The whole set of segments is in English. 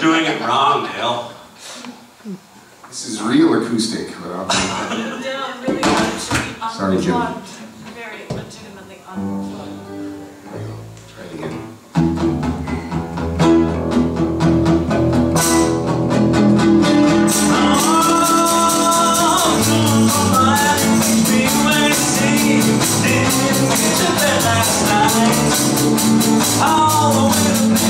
doing it wrong, Dale. This is real acoustic. no, really unplugged. Sorry, Jim. Very legitimately Try it again. All the way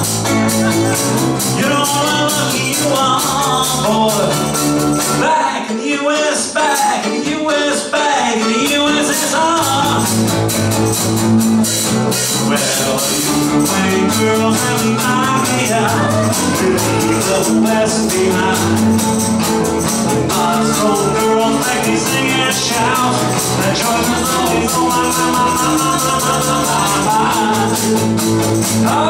You're all I lucky you are, oh, boy. Back in the U.S., back in the U.S., back in the USSR. Well, you pretty girl, here You leave The best behind. Moscow girls make me sing and shout. The joy is always on my mind.